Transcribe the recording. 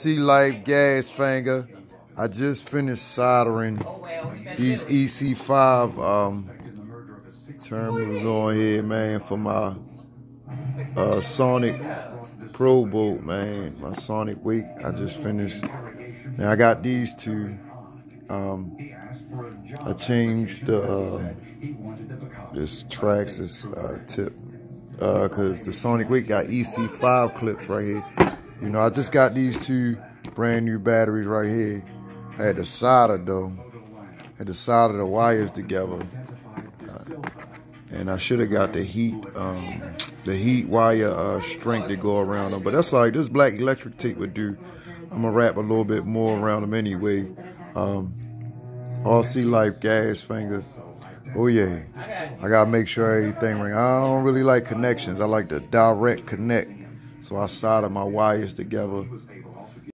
RC Life gas finger. I just finished soldering these EC5 um, terminals on here, man, for my uh, Sonic Pro boat, man. My Sonicwake, I just finished. Now I got these two. Um, I changed the uh, this Traxxas uh, tip because uh, the Sonicwake got EC5 clips right here. You know, I just got these two brand new batteries right here. I had to solder though. I had to solder the wires together. Uh, and I should have got the heat, um, the heat wire uh, strength to go around them. But that's like this black electric tape would do. I'm gonna wrap a little bit more around them anyway. Um, RC Life gas finger. Oh yeah, I gotta make sure everything ring. I don't really like connections. I like the direct connect. So I solder my wires together